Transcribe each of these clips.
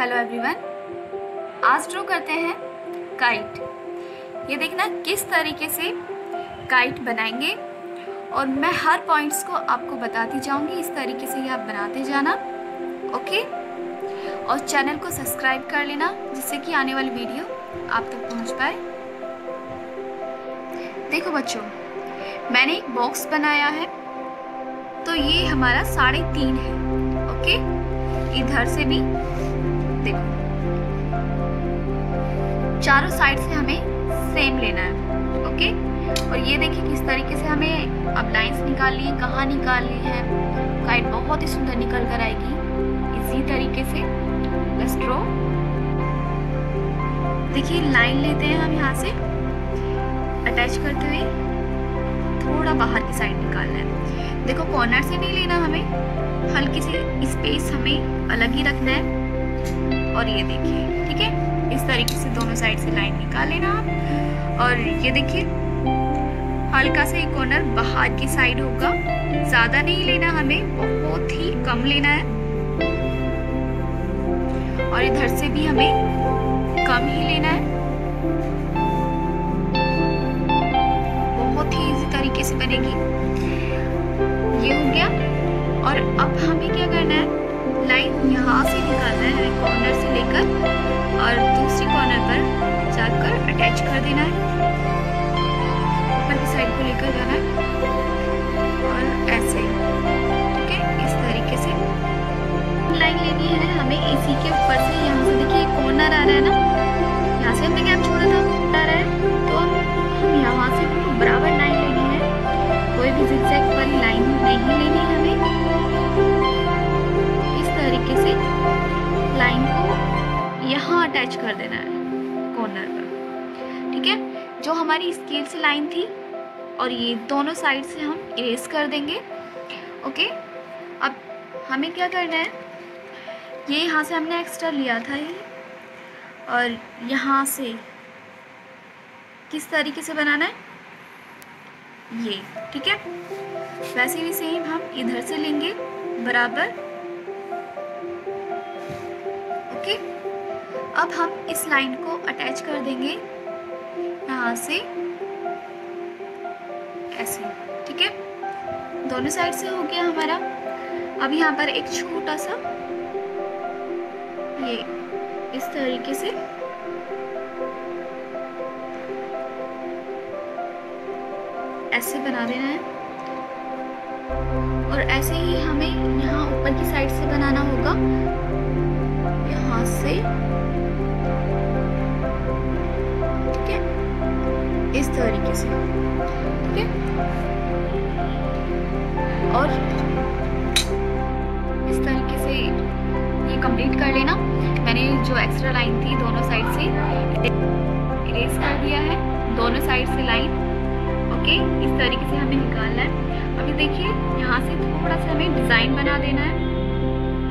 Hello everyone आज draw करते हैं काइट ये देखना किस तरीके से काइट बनाएँगे और मैं हर पॉइंट्स को आपको बताती जाऊँगी, इस तरीके से ये आप बनाते जाना ओके और चैनल को सब्सक्राइब कर लेना, जिससे कि आने वाली वीडियो आप तक पहुँच पाए। देखो बच्चों, मैंने एक बॉक्स बनाया है तो ये हमारा साढ़े तीन है ओके इधर से भी देखो। चारों साइड से हमें सेम लेना है ओके और ये देखिए किस तरीके से हमें अब लाइंस निकालनी कहाँ निकालनी है। काइट बहुत ही सुंदर निकल कर आएगी। इसी तरीके से बस ड्रॉ देखिए लाइन लेते हैं हम यहाँ से। अटैच करते हुए थोड़ा बाहर की साइड निकालना है। देखो कॉर्नर से नहीं लेना हमें। हल्की सी स्पेस हमें अलग ही रखना है। और ये देखिए, ठीक है? इस तरीके से दोनों साइड से लाइन निकाल लेना आप। और ये देखिए, हल्का सा एक कॉर्नर बाहर की साइड होगा। ज़्यादा नहीं लेना हमें, बहुत ही कम लेना है। और इधर से भी हमें कम ही लेना है। बहुत ही इजी तरीके से बनेगी। ये हो गया। और अब हमें क्या करना है? यहाँ से निकालना है कॉर्नर से लेकर और दूसरी कॉर्नर पर जाकर अटैच कर देना है। ऊपर की साइड को लेकर जाना है। और ऐसे, ठीक है? इस तरीके से। लाइन लेनी है। हमें इसी के ऊपर से यहाँ से देखिए कॉर्नर आ रहा है ना? यहाँ अटैच कर देना है कॉर्नर पर। ठीक है? जो हमारी स्केल से लाइन थी, और ये दोनों साइड से हम इरेज कर देंगे। ओके अब हमें क्या करना है? ये यहाँ से हमने एक्स्ट्रा लिया था ये। और यहाँ से किस तरीके से बनाना है? ये। ठीक है? वैसे भी सेम हम इधर से लेंगे, बराबर। अब हम इस लाइन को अटैच कर देंगे। यहाँ से। ऐसे, ठीक है? दोनों साइड से हो गया हमारा। अब यहाँ पर एक छोटा सा, ये, इस तरीके से। ऐसे बना देना है। और ऐसे ही हमें यहाँ ऊपर की साइड से बनाना होगा। से ये कंप्लीट कर लेना। मैंने जो एक्स्ट्रा लाइन थी दोनों साइड से इरेज कर दिया है। दोनों साइड से लाइन ओके इस तरीके से हमें निकालना है। अभी देखिए, यहाँ से थोड़ा सा हमें डिज़ाइन बना देना है।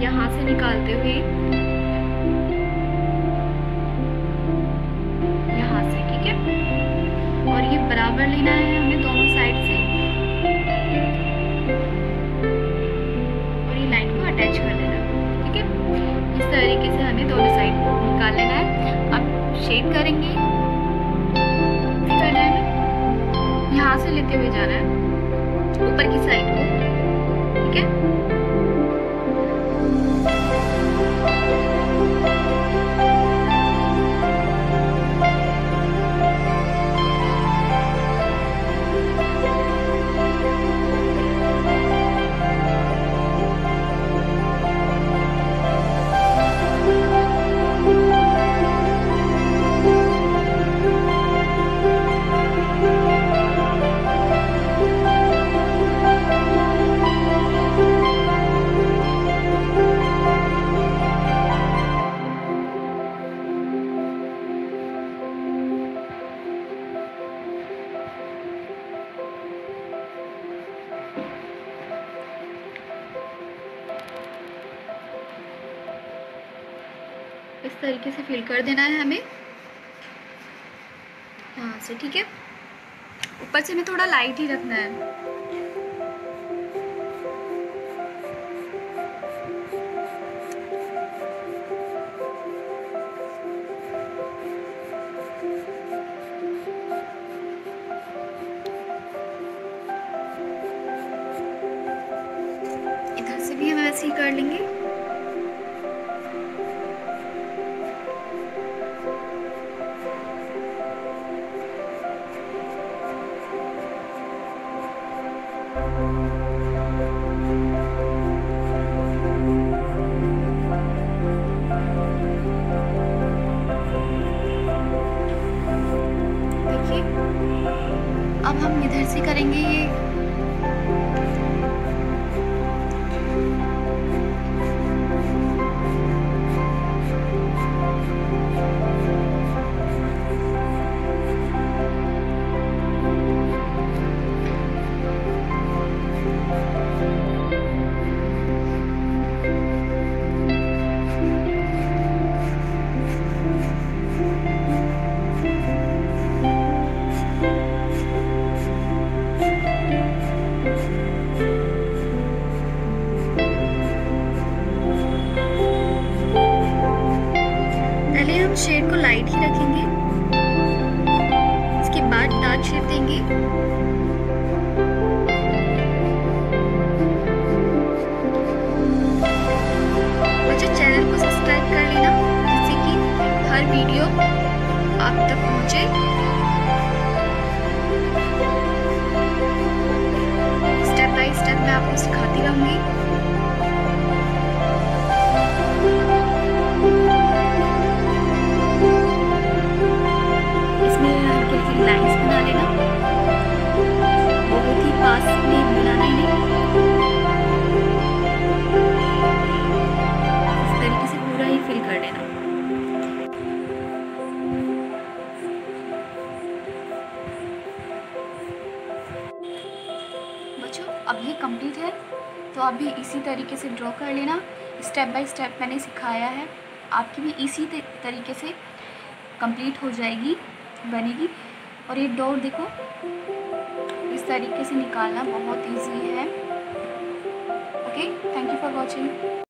यहाँ से निकालते हुए। यहाँ से, ठीक है? और ये बराबर लेना है हमें दोनों साइड से। शेड करेंगे। यहाँ से लेते हुए जाना है। ऊपर की साइड को। ठीक है? तरीके से फिल कर देना है हमें। हाँ से ठीक है। ऊपर से हमें थोड़ा लाइट ही रखना है। इधर से भी हम ऐसे ही कर लेंगे। अब हम इधर से करेंगे ये रखेंगे। इसके बाद डार्क शेड देंगे। बच्चे, चैनल को सब्सक्राइब कर लेना, जिससे कि हर वीडियो आप तक पहुँचे। स्टेप बाय स्टेप मैं आपको सिखाती रहूँगी। लेना बच्चों, अब ये कंप्लीट है तो आप भी इसी तरीके से ड्रॉ कर लेना। स्टेप बाय स्टेप मैंने सिखाया है, आपकी भी इसी तरीके से कंप्लीट हो जाएगी, बनेगी। और ये डोर देखो, इस तरीके से निकालना बहुत इजी है। Okay thank you for watching